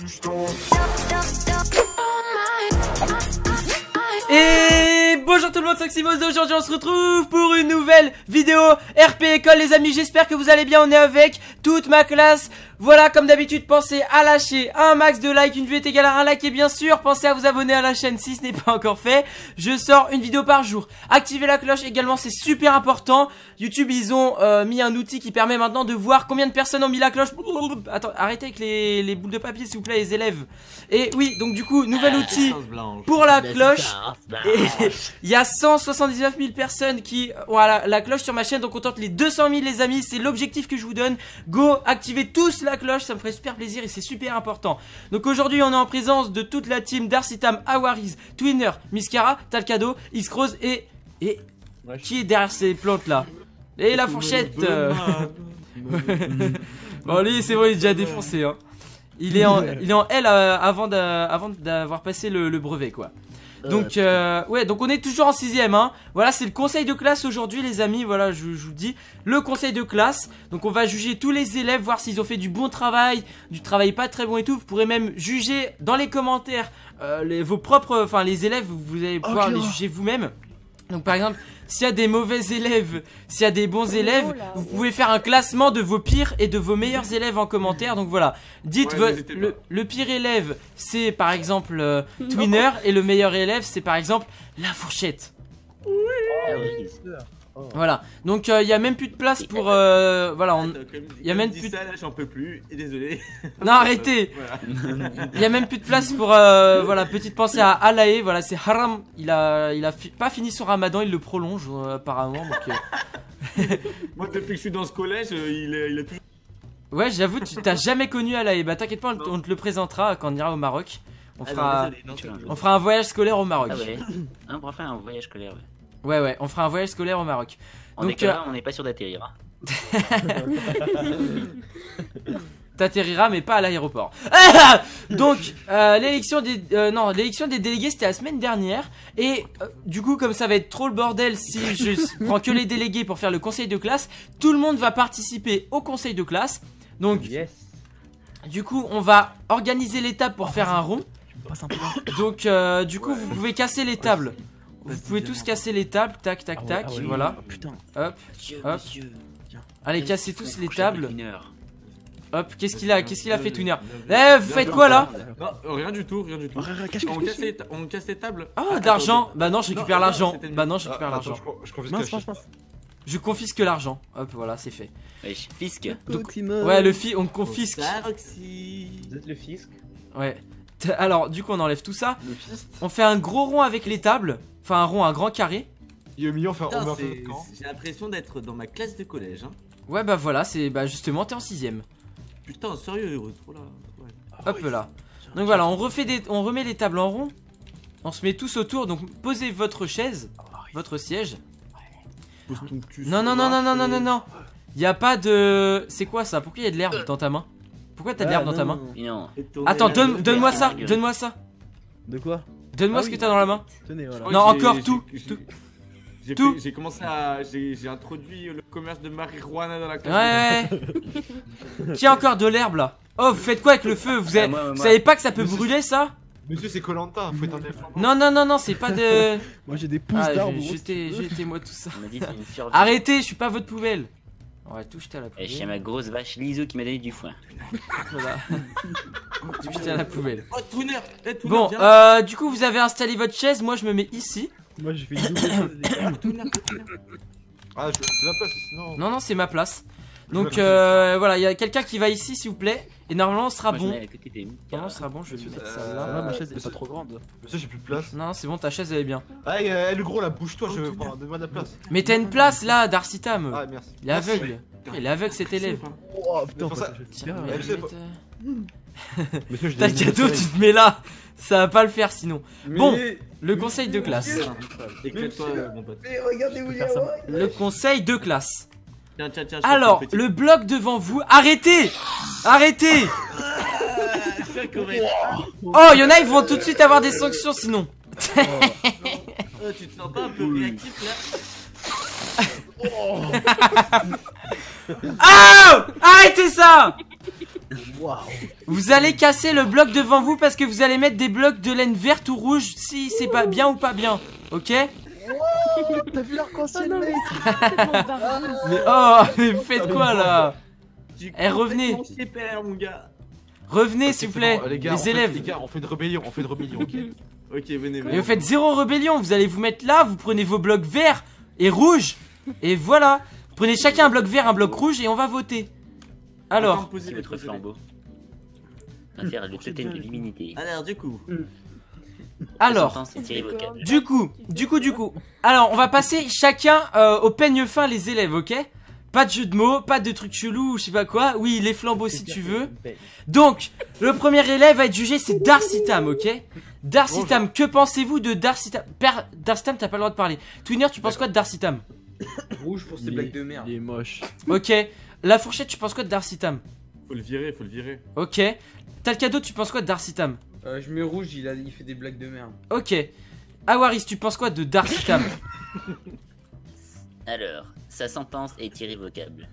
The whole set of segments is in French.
Et bonjour tout le monde, c'est Ximos aujourd'hui on se retrouve pour une nouvelle vidéo RP École les amis, j'espère que vous allez bien, on est avec toute ma classe voilà, comme d'habitude, pensez à lâcher un max de likes, une vue est égale à un like et bien sûr, pensez à vous abonner à la chaîne si ce n'est pas encore fait. Je sors une vidéo par jour. Activez la cloche également, c'est super important. YouTube, ils ont euh, mis un outil qui permet maintenant de voir combien de personnes ont mis la cloche. Attends, arrêtez avec les, les boules de papier s'il vous plaît, les élèves. Et oui, donc du coup, nouvel outil pour la cloche. Et il y a 179 000 personnes qui ont la, la cloche sur ma chaîne, donc on tente les 200 000 les amis, c'est l'objectif que je vous donne. Go, activez tous la cloche, ça me ferait super plaisir et c'est super important. Donc aujourd'hui, on est en présence de toute la team Darcitam, Awariz, Twinner, Miskara, Talcado, X-Rose et. Et. Qui est derrière ces plantes là? Et la fourchette Bon, lui, c'est bon, il est déjà défoncé. Hein. Il, est en, il est en L euh, avant d'avoir passé le brevet quoi. Euh, donc euh, ouais, donc on est toujours en sixième. Hein. Voilà, c'est le conseil de classe aujourd'hui, les amis. Voilà, je, vous dis le conseil de classe. Donc on va juger tous les élèves, voir s'ils ont fait du bon travail, du travail pas très bon et tout. Vous pourrez même juger dans les commentaires euh, les, vos propres, enfin les élèves, vous allez pouvoir les juger vous-même. Donc par exemple, s'il y a des mauvais élèves, s'il y a des bons élèves, vous pouvez faire un classement de vos pires et de vos meilleurs élèves en commentaire. Donc voilà, dites le, pire élève, c'est par exemple euh, Twinner et le meilleur élève, c'est par exemple la fourchette. Ah Oh. Voilà, donc il euh, y a même plus de place pour. Euh, voilà, on. Il y a même plus. ça, j'en peux plus, désolé. Non, arrêtez Il y a même plus de place pour. Euh, voilà, petite pensée à Alae, voilà, c'est Haram. Il a, il a pas fini son ramadan, il le prolonge apparemment. Donc, Moi, depuis que je suis dans ce collège, il, a, il a Ouais, j'avoue, tu t'as jamais connu Alae. Bah, t'inquiète pas, on te le présentera quand on ira au Maroc. On ah, fera, on fera un voyage scolaire au Maroc. Ah ouais, on pourra faire un voyage scolaire, ouais. Ouais, ouais, on fera un voyage scolaire au Maroc. On Donc, euh, on n'est pas sûr d'atterrir. Hein. T'atterriras, mais pas à l'aéroport. Ah Donc, euh, l'élection des, euh, non, l'élection des délégués, c'était la semaine dernière. Et du coup, comme ça va être trop le bordel si je prends que les délégués pour faire le conseil de classe, tout le monde va participer au conseil de classe. Donc, du coup, on va organiser les tables pour faire un rond. Donc, du coup, vous pouvez casser les tables. Vous pouvez tous casser les tables, tac, tac, ah tac, ah voilà. Oh, putain. Hop, hop. Allez, cassez tous les tables. Hop, qu'est-ce qu'il a Qu'est-ce qu'il a fait Twinner Eh, vous faites quoi là Rien du tout, rien du tout. On casse les tables. Ah, d'argent Bah non, je récupère l'argent. Bah non, je récupère l'argent. Je confisque l'argent. Hop, voilà, c'est fait. Fisc. Ouais, le fi, on confisque. Vous êtes le fisc Ouais. Alors, du coup, on enlève tout ça. On fait un gros rond avec les tables. Enfin, un rond, un grand carré. Il est on fait, J'ai l'impression d'être dans ma classe de collège. Hein. Ouais, bah voilà, c'est bah justement, t'es en 6 Putain, sérieux, trop là. Hop là. Donc voilà, on refait des, on remet les tables en rond. On se met tous autour. Donc posez votre chaise, votre siège. Non, non, non, non, non, non, non, non. Il y a pas de. C'est quoi ça? Pourquoi il y a de l'herbe dans ta main? Pourquoi t'as de l'herbe dans ta main Attends, donne-moi ça, donne-moi ça. De quoi? Donne-moi ah ce que t'as dans la main. Tenez, voilà. Non, encore tout. Tout. J'ai commencé à. J'ai introduit le commerce de marijuana dans la classe. Ouais, ouais. Qui a encore de l'herbe là Oh, vous faites quoi avec le feu? Vous, ah, savez pas que ça peut brûler ça? Monsieur, c'est Colanta, faut éteindre les flammes. Non, non, non, non, c'est pas de. moi j'ai des pousses ah, d'arbres. Jetez, moi tout ça. Arrêtez, je suis pas votre poubelle. On va tout jeter à la poubelle. Et j'ai ma grosse vache Liso qui m'a donné du foin. voilà. tout jeter à la poubelle. Oh, eh, bon, euh, du coup, vous avez installé votre chaise. Moi, je me mets ici. Moi, j'ai fait une double Ah, c'est ma place Non, non, non c'est ma place. Donc euh, voilà, il y a quelqu'un qui va ici s'il vous plaît. Et normalement on sera bon. Normalement on sera bon, je vais mettre ça là. Ah, ma chaise est pas trop grande. Mais ça j'ai plus de place. Non, c'est bon, ta chaise elle est bien. Ah, le gros là, bouge-toi, je prends de la place. Mais t'as une place là, Darcitam. Ah, merci. Il est aveugle. Il est aveugle cet élève. Oh putain, ça. T'as le cadeau, tu te mets là. Ça va pas le faire sinon. Bon, le conseil de classe. Le conseil de classe. Alors, le bloc devant vous. Arrêtez! Arrêtez! Oh, il y en a, ils vont tout de suite avoir des sanctions sinon. Oh, tu te sens pas un peu réactif là? Oh! Arrêtez ça. Vous allez casser le bloc devant vous parce que vous allez mettre des blocs de laine verte ou rouge si c'est pas bien ou pas bien. Ok? T'as vu l'arc-en-ciel, Oh mec Mais oh, mais vous faites quoi là J'ai Eh, revenez. mon gars. Revenez s'il vous plaît, les, gars, fait- élèves. les gars, on fait une rébellion, on fait une rébellion, ok Ok, venez, venez. Et vous faites zéro rébellion, vous allez vous mettre là, vous prenez vos blocs verts et rouges. Et voilà. Prenez chacun un bloc vert, un bloc rouge et on va voter. Alors, les votre flambeau. De l'immunité. Alors, du coup. Alors, du coup, du coup, du coup. Alors, on va passer chacun euh, au peigne fin les élèves, ok? Pas de jeu de mots, pas de trucs chelous ou je sais pas quoi. Oui, les flambeaux si tu veux. Donc, le premier élève à être jugé, c'est Darcy Tam, ok? Darcy Tam, que pensez-vous de Darcy Tam? Père, Darcy Tam, t'as pas le droit de parler. Twinner, tu penses quoi de Darcy Tam? Rouge pour est- blagues de merde. Il est moche. Ok. La fourchette, tu penses quoi de Darcy Tam? Faut le virer, faut le virer. Ok. T'as le cadeau, tu penses quoi de Darcy Tam? Euh, je mets rouge, il, a, il fait des blagues de merde. Ok. Awaris, tu penses quoi de Darcy Tam Alors, sa sentence est irrévocable.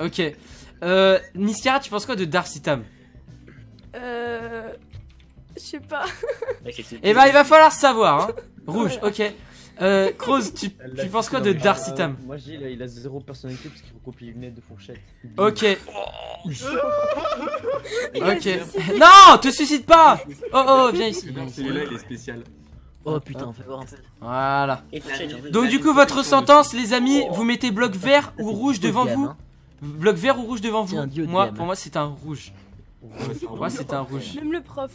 Ok. Euh, Niskara, tu penses quoi de Darcy Tam Euh. Je sais pas. Eh bah, il va falloir savoir, hein. Rouge, ok. Euh, Kroos, tu, tu penses quoi de Darcy Tam Moi je dis il a, il a zéro personnalité parce qu'il recopie les lunettes de fourchette. Ok. Ok. Non, te suicide pas Oh, oh, viens ici. viens ici. celui-là, il est spécial. Oh putain, fais voir un peu. Voilà. Donc du coup, votre sentence, les amis, vous mettez bloc vert ou rouge devant vous. Bloc vert ou rouge devant vous Moi, pour moi, c'est un rouge. Moi, c'est un rouge. Même le prof.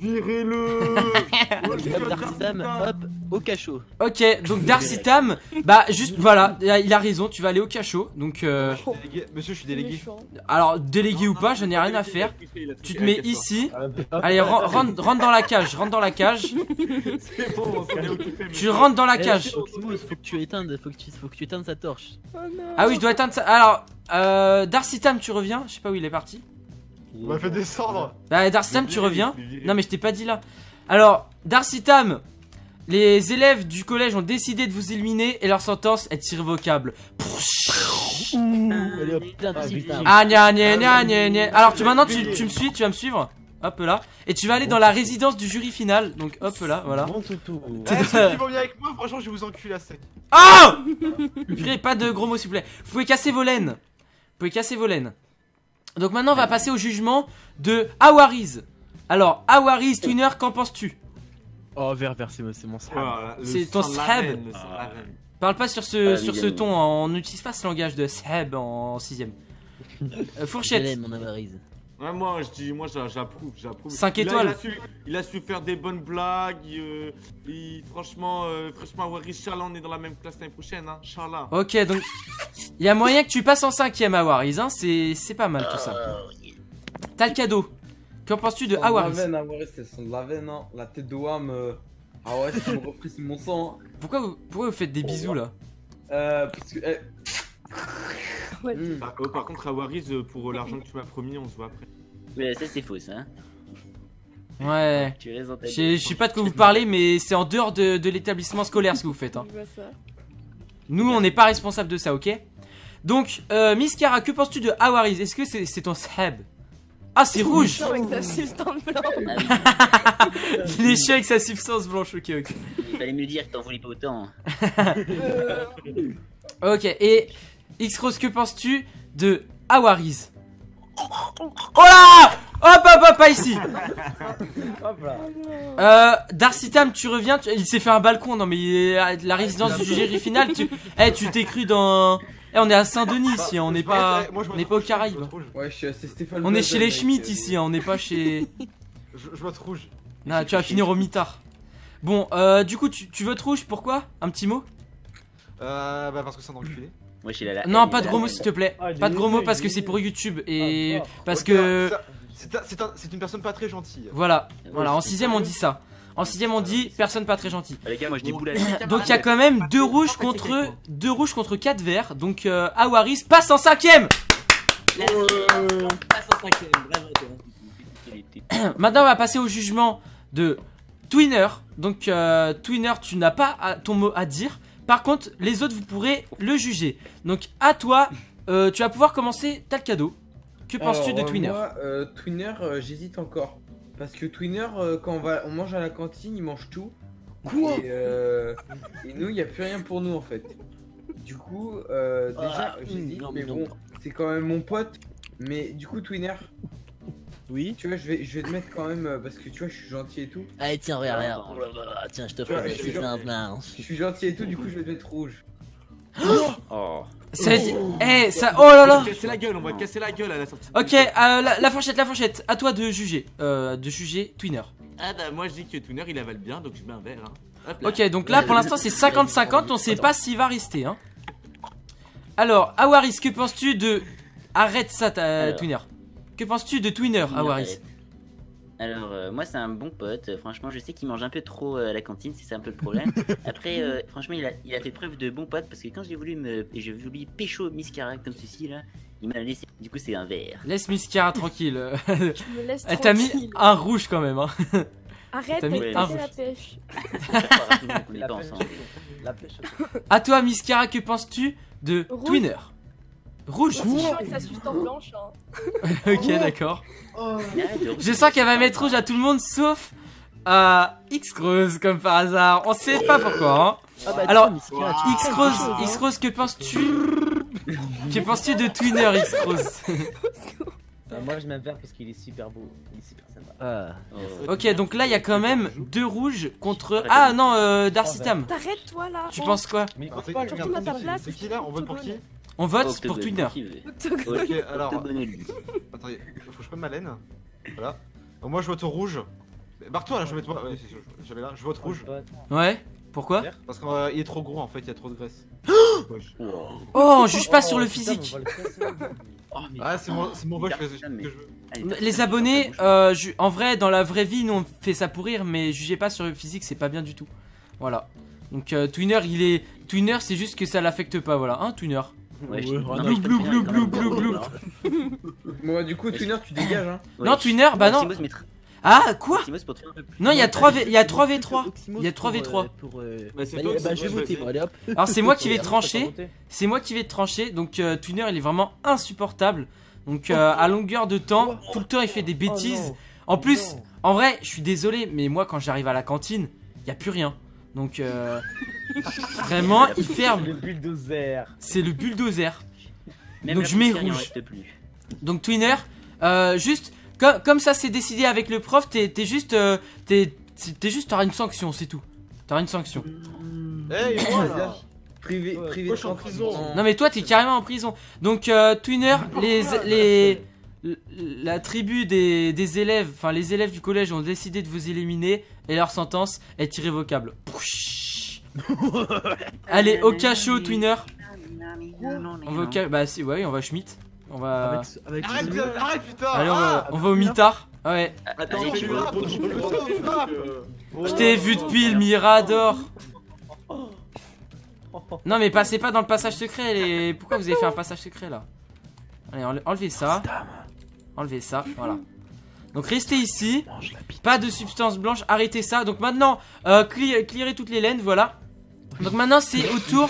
Virez-le Hop, Darcy Tam, hop, au cachot. Ok, donc Darcy Tam, bah juste voilà, il a raison, tu vas aller au cachot. Donc, euh, Je suis délégué- Monsieur, je suis délégué. Alors délégué ou pas, j'en ai rien à faire. Tu te mets ici. Allez, ren- rentre, rentre dans la cage, rentre dans la cage. Bon, Tu rentres dans la cage. Eh, Oxymos, faut que tu éteindes, faut que tu, faut que tu éteindes sa torche. Oh non. Ah oui, je dois éteindre ça. Alors, euh, Darcy Tam, tu reviens Je sais pas où il est parti. On m'a fait descendre Bah, Darcy Tam, tu reviens Non, mais je t'ai pas dit là. Alors, Darcy Tam, les élèves du collège ont décidé de vous éliminer et leur sentence est irrévocable. Allez hop, putain, Ah, Darcy putain. Tam. Ah, gna gna gna gna. Alors, tu, maintenant, tu, tu me suis, tu vas me suivre. Hop là. Et tu vas aller dans la résidence du jury final. Donc, hop là, voilà. Mon toutou. Eh, ceux qui vont venir avec moi, franchement, je vais vous enculer à sec. Ah Purée, pas de gros mots s'il vous plaît. Vous pouvez casser vos laines. Vous pouvez casser vos laines. Donc maintenant on va passer au jugement de Awariz. Alors Awariz, Twinner, qu'en penses-tu Oh, vert, vert, c'est c'est mon le C'est ton de la reine. Parle pas sur ce, Ah, sur ce ton, hein. on n'utilise pas ce langage de Seb en 6ème. Je fourchette. mon. Ouais, moi, je dis, moi, j'a- j'approuve, j'approuve. Cinq Il a- étoiles. Il a, su, il a su faire des bonnes blagues. euh, il- franchement, euh, franchement, Inch'Allah, on est dans la même classe l'année prochaine, hein. Inch'Allah. Ok, donc il y a moyen que tu passes en 5ème Awariz, hein. c'est c'est pas mal tout ça. T'as le cadeau. Qu'en penses-tu de Sang la veine, ah ouais, c'est le sang de la veine, hein. La tête de Wam. euh, Ah ouais, ça me refrise mon sang. hein. pourquoi vous, pourquoi vous faites des bisous là? Euh, parce que. eh, Hmm. Par, oh, par contre, Awariz, euh, pour euh, l'argent que tu m'as promis, on se voit après. Mais ça, c'est faux, ça. Hein. Ouais. Tu restes dans ta Je sais- je sais pas de quoi vous parlez, mais c'est en dehors de, de l'établissement scolaire ce que vous faites. Hein. Je vois ça. Nous, on n'est pas responsable de ça, ok? Donc, euh, Miss Kara, que penses-tu de Awariz Est-ce que c'est c'est ton sahab Ah, c'est rouge Non, avec sa substance blanche. Ah oui, Il est chiant avec sa substance blanche, ok, ok. il fallait me le dire que t'en voulais pas autant. Euh, Ok, et X-Rose, que penses-tu de Awariz Oh là Hop, hop, hop, pas ici Hop là. Euh, Darcy Tam, tu reviens, tu- il s'est fait un balcon, non mais il est à la résidence du jury final, tu Eh, tu t'es cru dans... Eh, on est à Saint-Denis ici, hein, on n'est pas... Moi, je on n'est pas aux Caraïbes. rouge. Ouais, je suis Stéphane. On est chez les Schmitt euh, ici, hein, on n'est pas chez... Je, je vote rouge. Non, tu vas finir au mitard. Bon, euh, du coup, tu, tu votes rouge, pourquoi? Un petit mot? Euh, bah parce que c'est un enculé. Moi, j'ai la, la Non, pas de gros mots s'il te plaît. Ah, Pas de gros mots parce que est c'est pour. YouTube et Ah, parce que... C'est un- c'est un- c'est une personne pas très gentille. Voilà, voilà, en sixième on dit ça. En sixième on dit personne pas très gentil. Ah, les gars, moi, je dis boule à la Donc il y a quand même deux rouges contre deux rouges contre quatre verts. Donc euh, Awaris passe en cinquième. Maintenant on va passer au jugement de Twinner. Donc euh, Twinner, tu n'as pas ton mot à dire. Par contre, les autres vous pourrez le juger. Donc à toi, euh, tu vas pouvoir commencer. T'as le cadeau. Que penses-tu de euh, Twinner Moi, euh, Twinner, euh, j'hésite encore. Parce que Twinner, euh, quand on, va, on mange à la cantine, il mange tout. Quoi et, euh, et nous, il n'y a plus rien pour nous en fait. Du coup, euh, déjà, Ah, j'hésite, mais bon, c'est quand même mon pote. Mais du coup, Twinner, Oui tu vois, je vais, je vais te mettre quand même, euh, parce que tu vois, je suis gentil et tout. Allez, tiens, regarde, regarde. Oh Tiens, je te Ouais, ferai je suis gentil. Je suis gentil et tout, du coup, je vais te mettre rouge. Oh. Ça dit... Eh, ça... Oh là On va là te casser la gueule, on va te casser la gueule à la sortie. Ok, euh, la, la fourchette, la fourchette, à toi de juger. Euh, de juger Twinner. Ah bah moi je dis que Tuner il avale bien donc je mets un verre. Hein. Hop là. Ok, donc là pour l'instant c'est 50-50, on sait pas s'il va rester. Hein. Alors, Awaris, que penses-tu de. Arrête ça, ta Alors. Twinner? Que penses-tu de Twinner, Awaris Alors, euh, moi, c'est un bon pote. Euh, Franchement, je sais qu'il mange un peu trop euh, à la cantine, c'est un peu le problème. Après, euh, franchement, il a, il a fait preuve de bon pote parce que quand j'ai voulu me. et J'ai voulu pécho Miss Cara comme ceci là, il m'a laissé. Du coup, c'est un verre. Laisse Miss Cara tranquille. Tu me laisses Elle t'a mis un rouge quand même. Hein. Arrête t'as mis un la pêche. La pêche. La pêche. À toi, Miss Cara, que penses-tu de Rouge. Twinner? Rouge C'est chiant avec sa substance blanche. Hein. Ok, d'accord. De Je sens qu'elle va mettre rouge à tout le monde sauf à X-Rose comme par hasard. On sait pas pourquoi. Hein. Ah bah, Alors, tu- X-Rose, X-Rose, que penses-tu? Que penses-tu de Twinner, X-Rose? Euh, moi je mets un vert parce qu'il est super beau. Il est super sympa. Ah. Oh. Ok, donc là, il y a quand même deux rouges contre... Ah non, euh, Darcy Tam. T'arrêtes toi là. Tu Oh, penses quoi? Mais tu ta place, C'est qui là? On vote pour qui? On vote Octogone, pour. Octogone. Ok, alors. Lui. Attendez, faut que je prenne ma laine. Voilà. Donc moi je vote au rouge. Barre-toi là, je vais mettre. Ouais, je- j'avais là, je vote rouge. Ouais Pourquoi Parce qu'il est trop gros en fait, il y a trop de graisse. Oh, on juge pas sur le Oh, physique. Oh, mais- Ah, c'est mon, c'est mon vote, je fais ce Putain, mais- que je veux. Allez, Les abonnés, euh, ju- en vrai, dans la vraie vie, nous on fait ça pour rire, mais jugez pas sur le physique, c'est pas bien du tout. Voilà. Donc euh, Twinner, il est. Twinner, c'est juste que ça l'affecte pas, voilà. Hein, Twinner Ouais, je- Ouais, non, mais je peux te un. Bon, bah, du coup, Twinner, tu dégages, hein. Ouais, Non, je- Twinner, bah non. Mettra- Ah, quoi Oxymos pour te faire un peu plus. Non, il y a Moi, 3 v... il y a je- 3 v3. Oxymos Il y a 3 pour, v3. euh, pour, euh, Bah, c'est bah, toi, bah, je vais voter, moi, allez hop. Alors c'est moi qui vais trancher. C'est moi qui vais trancher. Donc euh, Twinner, il est vraiment insupportable. Donc euh, à longueur de temps, tout le temps il fait des bêtises. Oh, En plus, en vrai, je suis désolé, mais moi quand j'arrive à la cantine, il y a plus rien. Donc euh, vraiment, il Le ferme. bulldozer. C'est le bulldozer. Même Donc je mets rouge. plus. Donc Twinner, euh, juste comme, comme ça c'est décidé avec le prof, t'es juste, euh, t'es t'es juste, t'auras une sanction, c'est tout. T'auras une sanction. Hey, moi là Privé, Ouais, privé en prison. Non mais toi t'es carrément en prison. Donc euh, Twinner, les les la tribu des, des élèves, enfin les élèves du collège ont décidé de vous éliminer et leur sentence est irrévocable. Pouch. Allez au cachot Twinner. On va au cachot. Bah si ouais on va Schmidt. On va. Avec, Arrête, ce- putain, arrête putain Allez on va, ah on va au mitard. Ouais. Attends, je t'ai vu depuis le Mirador. Non mais passez pas dans le passage secret les... Pourquoi vous avez fait un passage secret là? Allez enle- enlevez ça Enlevez ça, voilà Donc restez ici. Pas de substance blanche, arrêtez ça Donc maintenant, euh, clear- clearez toutes les laines, voilà Donc maintenant c'est au tour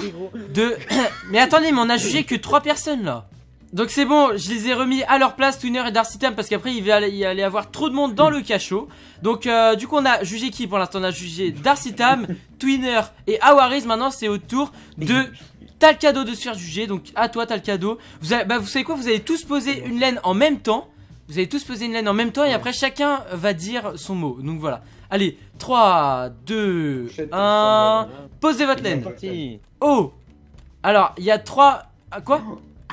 de... mais attendez, mais on a jugé que 3 personnes là donc c'est bon, je les ai remis à leur place, Twinner et Darcy Tam, parce qu'après il va y avoir trop de monde dans le cachot. Donc euh, du coup on a jugé qui pour l'instant? On a jugé Darcy Tam, Twinner et Awaris. Maintenant c'est au tour de cadeau de se faire juger. Donc à toi cadeau. Vous, avez- bah, vous savez quoi? Vous allez tous poser une laine en même temps. Vous allez tous poser une laine en même temps et après chacun va dire son mot. Donc voilà. Allez, 3, 2, 1. Posez votre laine. Oh Alors, il y a trois... Ah, quoi?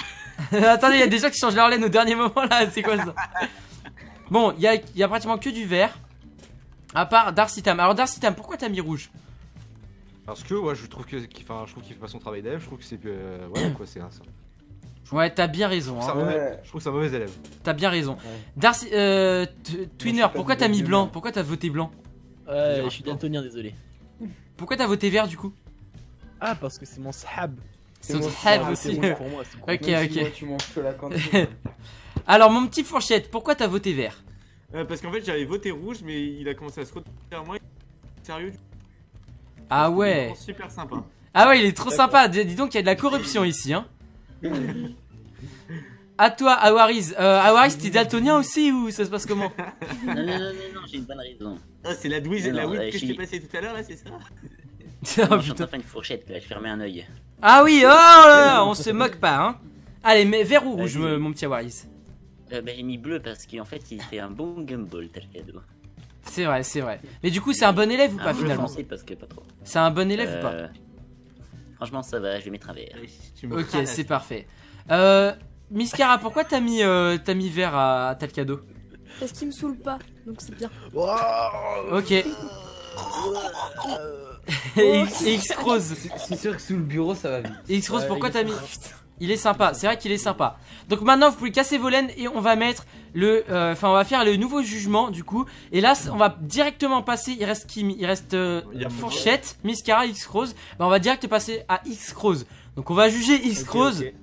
Attendez, il y a des gens qui changent leur laine au dernier moment là, c'est quoi ça? Bon, il y a, il y a pratiquement que du vert. À part Darcy Tam. Alors Darcy Tam, pourquoi t'as mis rouge? Parce que ouais, je trouve que qu'il enfin, je trouve qu'il fait pas son travail d'élève, je trouve que c'est euh, voilà quoi, c'est un ça. Ouais, t'as bien raison. Hein. Je trouve que c'est un mauvais élève. T'as bien raison. Darcy, euh, Twinner, pourquoi t'as mis blanc Pourquoi t'as voté blanc Ouais, je suis daltonien, désolé. Pourquoi t'as voté vert du coup Ah, parce que c'est mon sahab. C'est mon frère, aussi. Pour moi, Ok, Même si ok. moi, tu manges que la cantine. Alors mon petit fourchette, pourquoi t'as voté vert Euh, parce qu'en fait j'avais voté rouge mais il a commencé à se retourner vers moi. Sérieux du coup, Ah ouais. Super sympa. Ah ouais, il est trop sympa. Dis dis donc, il y a de la corruption ici, hein. à toi, Awariz. Euh, Awariz, t'es daltonien aussi ou ça se passe comment? Non, non, non, non, non, j'ai une bonne raison. Ah, c'est la douille, la whip euh, que je t'ai passée tout à l'heure là, c'est ça? Ah, Non, je suis en train de faire une fourchette là, je fermais un œil. Ah oui, oh là là, on se moque pas, hein. Allez, mais vert ou rouge, euh, mon petit Awariz Euh, bah, j'ai mis bleu parce qu'en fait il fait un bon gumball tel cadeau. C'est vrai, c'est vrai. Mais du coup, c'est un bon élève ou pas finalement? foncé parce que pas trop. C'est un bon élève ou pas? Euh, Franchement, ça va, je vais mettre un me Ok, c'est parfait. Euh, Miskara, pourquoi t'as mis, euh, t'as mis vert à, à tel cadeau Parce qu'il me saoule pas, donc c'est bien. Ok. et X-Rose. C'est sûr que sous le bureau ça va vite. X-Rose, pourquoi t'as mis. Il est sympa, c'est vrai qu'il est sympa. Donc maintenant, vous pouvez casser vos laines et on va mettre le. euh, Enfin, on va faire le nouveau jugement du coup. Et là, on va directement passer. Il reste qui Il reste euh, Fourchette, Miskara, X-Rose. Bah, on va direct passer à X-Rose. Donc on va juger X-Rose. Ok, ok.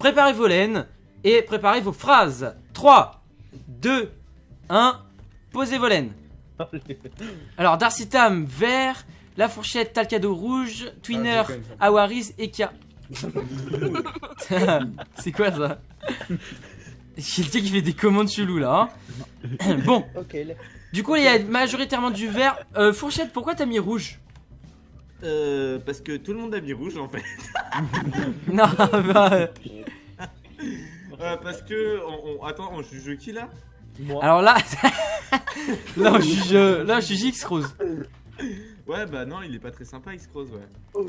Préparez vos laines et préparez vos phrases. 3, 2, 1, posez vos laines. Alors, Darcy Tam, vert. La fourchette, Talcado, rouge. Twinner, Ah. Awaris et Kia. C'est quoi ça Quelqu'un qui fait des commandes cheloues là. hein bon, du coup, il y a majoritairement du vert. Euh, fourchette, pourquoi t'as mis rouge? Euh, parce que tout le monde a mis rouge en fait. Non, bah, euh, Euh, parce que. On, on- Attends, on juge qui là? Moi. Alors là, là, on juge, euh, là, je juge X-Rose. Ouais, bah non, il est pas très sympa, X-Cross, ouais.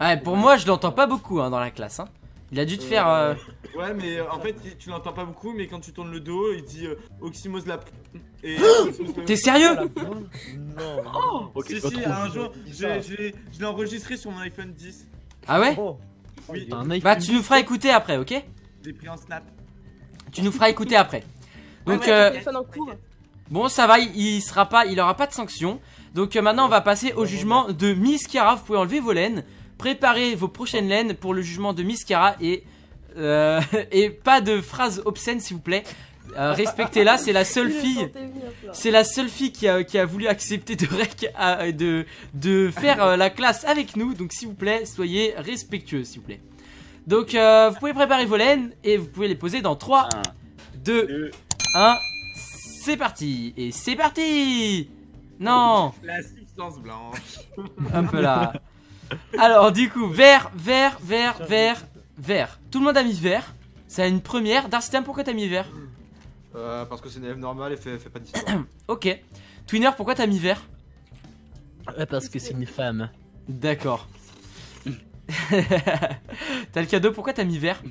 Ouais, pour moi, je l'entends pas beaucoup hein, dans la classe. Hein. Il a dû te faire. euh, Ouais, mais euh, en fait, tu- l'entends pas beaucoup, mais quand tu tournes le dos, il dit euh, Oxymos la. Et. T'es sérieux Non. Ok, si, si, trop, un jour, je l'ai enregistré sur mon iPhone 10. Ah ouais Oh. Oui, T'as un iPhone Bah, tu nous feras écouter après, ok j'ai pris en snap. Tu nous feras écouter après. Donc, Ouais, ouais, euh. Bon, ça va, il, sera pas, il aura pas de sanction. Donc euh, maintenant, on va passer au jugement de Miss Cara. Vous pouvez enlever vos laines, préparez vos prochaines laines pour le jugement de Miss Cara et euh, et pas de phrases obscènes, s'il vous plaît. Euh, Respectez-la, c'est la seule fille. C'est la seule fille qui a, qui a voulu accepter de, rec- à- de, de faire euh, la classe avec nous. Donc s'il vous plaît, soyez respectueux, s'il vous plaît. Donc euh, vous pouvez préparer vos laines et vous pouvez les poser dans 3, Un, 2, deux, 1. C'est parti Et c'est parti Non La substance blanche. Hop là Alors du coup, vert, vert, vert, vert, vert. Tout le monde a mis vert. C'est une première. Darcy pourquoi t'as mis vert Euh, parce que c'est une élève normale et fait, fait pas d'histoire. Ok. Twinner, pourquoi t'as mis vert Ouais, parce que c'est une femme. D'accord. t'as le cadeau, pourquoi t'as mis vert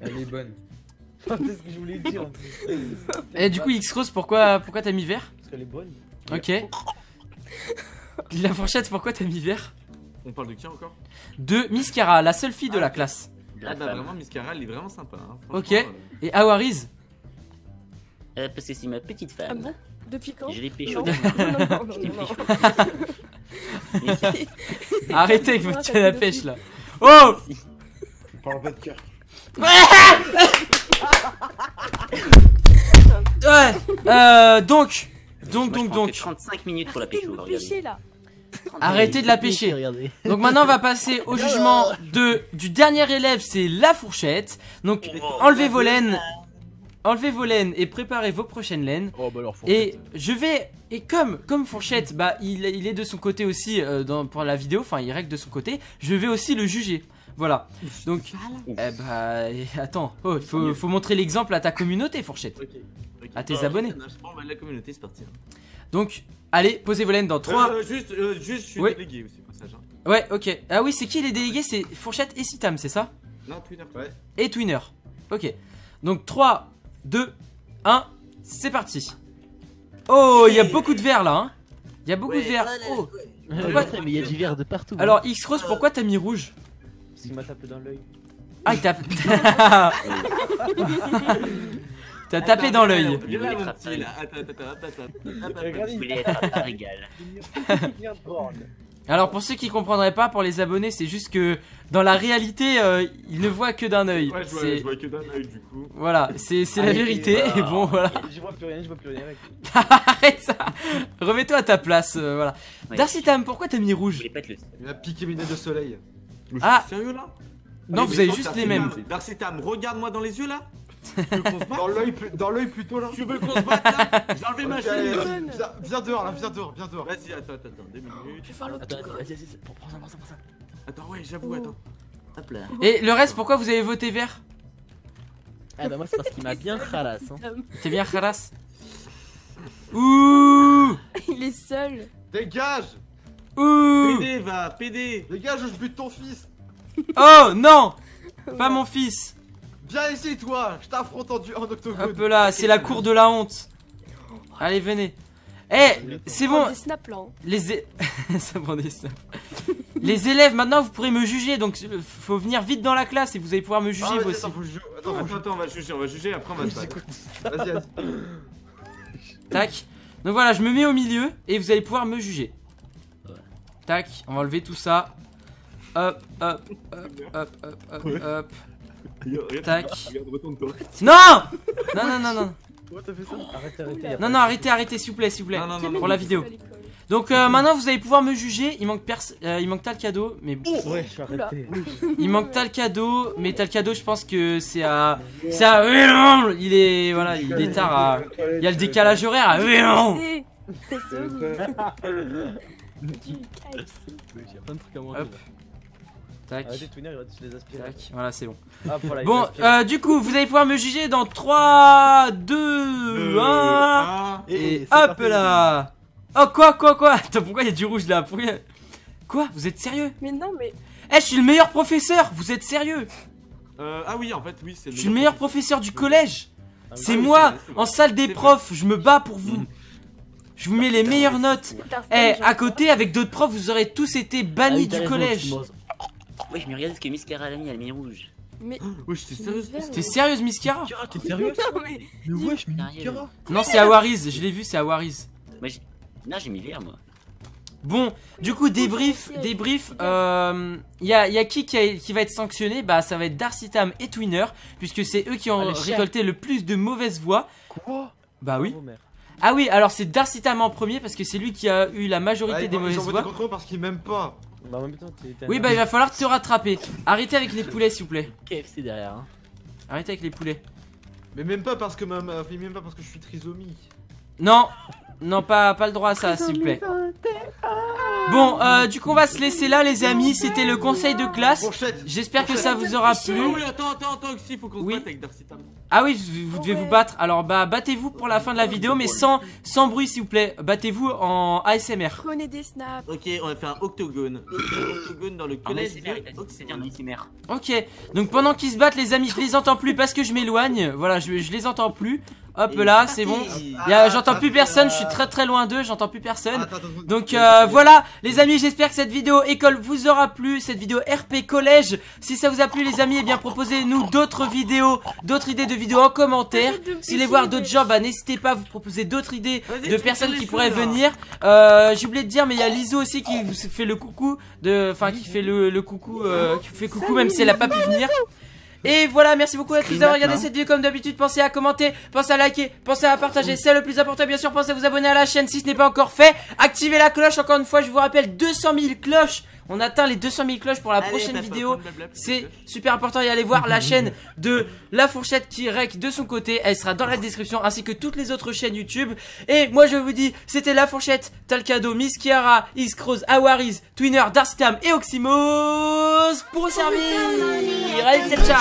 Elle est bonne. c'est ce que je voulais dire. en plus. Et du coup, X-Rose, pourquoi, pourquoi t'as mis vert Parce qu'elle est bonne. Ok. La fourchette, pourquoi t'as mis vert On parle de qui encore? 2. Miskara, la seule fille de la classe. la Ah bah femme. vraiment, Miss Cara, elle est vraiment sympa. Hein. Ok. Franchement, Et Awariz Euh, parce que c'est ma petite Ah femme. bon? Depuis quand? Je l'ai pécho. Arrêtez avec Ah, votre t'as canne à fait pêche là. Oh Parle pas de cœur. Ouais euh, Donc Donc, donc, que donc 35 minutes pour la de pêcher là? Arrêtez de la pêcher. Donc maintenant on va passer au jugement de, du dernier élève, c'est la fourchette. Donc enlevez vos laines, enlevez vos laines et préparez vos prochaines laines. Oh bah alors, Et je vais, et comme, comme fourchette, bah il, il est de son côté aussi euh, dans, pour la vidéo, enfin il règle de son côté, je vais aussi le juger. Voilà. Donc, eh bah, eh, attends, oh, il faut, faut montrer l'exemple à ta communauté, fourchette. Ok. ok. À tes Oh, abonnés. bah, la communauté, c'est parti. hein. Donc, allez, posez vos laines dans 3. Euh, juste, euh, juste, je suis Oui. délégué aussi, passage. hein. Ouais, ok. Ah oui, c'est qui les délégués? C'est fourchette et Sitam, c'est ça? Non, Twinner. Ouais. et Twinner. Ok. Donc 3, 2, 1, c'est parti. Oh, il y a beaucoup de verre là. Hein. Il y a beaucoup de verre. Oh. Ouais, mais il y a du verre de partout. hein. Alors X-Rose, pourquoi t'as mis rouge? Parce qu'il m'a tapé dans l'œil. Ah, il t'a. T'as tapé dans l'œil. Être régal. Alors pour ceux qui comprendraient pas, pour les abonnés, c'est juste que dans la réalité, euh, ils ne voient que d'un œil. Ouais, je vois, C'est- je vois que d'un œil, du coup. Voilà, c'est la vérité. bah. Et bon, voilà. Je vois plus rien, je vois plus rien. mec. Arrête ça. Remets-toi à ta place. euh, voilà. Ouais. Darcy Tam, pourquoi t'as mis rouge le Il m'a piqué mes lunettes de soleil. Mais Ah. je suis sérieux là Non, Allez, vous avez juste les mêmes. Darcy Tam, regarde-moi dans les yeux là. Tu veux qu'on se batte Dans l'œil plus- dans l'œil plutôt là. Tu veux qu'on se batte là? J'ai enlevé ma allez, viens, viens dehors là, viens dehors, viens dehors. Vas-y, attends, attends, attends, deux minutes. Je vais faire Attends, vas-y, vas-y, prends prends ça, prends ça, prends ça. Attends, ouais, j'avoue, attends. Hop là. Et le reste, pourquoi vous avez voté vert? Ah bah moi c'est parce qu'il m'a bien khalass. Hein. T'es bien Khalas Ouh Il est seul. Dégage Ouh PD, va, PD. Dégage, je bute ton fils Oh non Pas mon fils Viens ici toi Je t'affronte en, en octogone Hop là, c'est la cour de la honte. Allez, venez. Eh, c'est Prends bon. Des snaps là. hein. Les é- ça prend des snaps. Les élèves, maintenant, vous pourrez me juger. Donc, euh, faut venir vite dans la classe et vous allez pouvoir me juger Ah, vous vas-y, aussi. attends, Attends, Attends, on va juger, on va juger, après on va se Vas-y, vas-y. Tac. Donc voilà, je me mets au milieu et vous allez pouvoir me juger. Tac, on va enlever tout ça. Hop, hop, hop, hop, hop, hop, hop. Regarde, Tac. Regarde, retourne-toi. Non Non, non, non, non. Non, non, arrêtez, arrêtez, s'il vous plaît, s'il vous plaît. Non, non, non, Pour la vidéo. Donc euh, maintenant, vous allez pouvoir me juger. Il manque pers euh, il manque Talcado, mais Ouais, je suis arrêté. il manque Talcado, mais Talcado, je pense que c'est à, c'est à, il est, voilà, il est tard. À... Il y a le décalage horaire. À... Il y a plein de trucs. Hop. là. Tac, Arrêtez de Twinner, il va tous les aspirer. tac, voilà, c'est bon. Voilà, il Bon, euh, du coup, vous allez pouvoir me juger dans 3, 2, 1. un. Et hop parti. là Oh quoi quoi quoi? Attends pourquoi il y a du rouge là? Pourquoi a- Quoi? Vous êtes sérieux? Mais non, mais Eh je suis le meilleur professeur Vous êtes sérieux? Euh, ah oui, en fait, oui, c'est Je suis le meilleur professeur du collège Ah, C'est oui, moi c'est en salle des profs Je me bats pour vous Je vous mets les meilleures notes Eh à côté avec d'autres profs vous aurez tous été Ah bannis oui, du raison, collège. Ouais, je me regarde ce que Miss Cara a mis, elle a mis rouge. Mais Ouais, j'étais sérieux. T'es sérieuse Miss Cara t'es sérieux non, mais Mais wesh, mais Sérieux. Kira Non c'est à Waris Je l'ai vu c'est à Waris Moi, j'ai. Non, j'ai mis vert, moi. Bon, du coup, débrief, débrief, euh, y a, y a qui qui, a- qui va être sanctionné? Bah, ça va être Darcy Tam et Twinner, puisque c'est eux qui ont Ah, récolté le plus de mauvaises voix. Quoi? Bah oui. Ah oui, alors c'est Darcy Tam en premier, parce que c'est lui qui a eu la majorité des ils ont mauvaises voté voix. contre eux parce qu'ils m'aiment pas. Bah, en même temps, Oui, bah il va falloir te rattraper. Arrêtez avec les poulets, s'il vous plaît. KFC derrière. Hein. Arrêtez avec les poulets. Mais même pas parce que ma, même pas parce que je suis trisomie. Non, non, pas, pas le droit à ça, s'il vous plaît. Bon, euh, du coup, on va se laisser là, les amis. C'était le conseil de classe. J'espère que ça vous aura plu. oui, attends, attends, attends, Oxy, faut qu'on se Oui. batte avec Darcy. Ah oui, vous, vous devez vous battre. Alors bah battez-vous pour la fin de la vidéo, mais sans, sans bruit s'il vous plaît. Battez-vous en ASMR. prenez des snaps. Ok, on va faire un octogone. octogone dans le collège. Il. Ok, donc pendant qu'ils se battent les amis, je les entends plus parce que je m'éloigne. Voilà, je, je les entends plus. Hop là, c'est bon. Y a- J'entends plus personne, je suis très très loin d'eux, j'entends plus personne. Attends, attends, attends. Donc euh, voilà les amis j'espère que cette vidéo école vous aura plu Cette vidéo RP collège. Si ça vous a plu les amis eh bien proposez-nous d'autres vidéos D'autres idées de vidéos en commentaire. Si vous voulez voir d'autres gens bah n'hésitez pas à vous proposer d'autres idées De personnes qui pourraient venir. Euh, J'ai oublié de dire mais il y a Liso aussi qui vous fait le coucou de, Enfin qui fait le, le coucou euh, Qui vous fait coucou même si elle a pas pu venir et voilà, merci beaucoup à tous d'avoir regardé cette vidéo comme d'habitude. Pensez à commenter, pensez à liker, pensez à partager, c'est le plus important bien sûr. Pensez à vous abonner à la chaîne si ce n'est pas encore fait. Activez la cloche, encore une fois, je vous rappelle 200 000 cloches. On atteint les 200 000 cloches pour la Allez, prochaine vidéo. C'est super important, et allez voir la chaîne de La Fourchette qui rec de son côté. Elle sera dans la description ainsi que toutes les autres chaînes YouTube. Et moi je vous dis, c'était La Fourchette, Talcado, Miss Kiara, Iscrose, Awaris, Twinner, Darstam et Oxymos pour servir. Allez. Ciao.